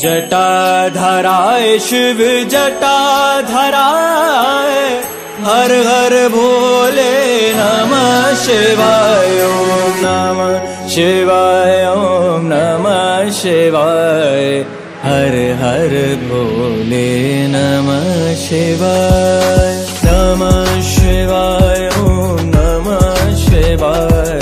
जटाधराय शिव जटाधराय हर हर भोले नमः शिवाय ॐ नमः शिवाय ॐ नमः शिवाय हर हर भोले नमः शिवाय नमः शिवाय ॐ नमः शिवाय।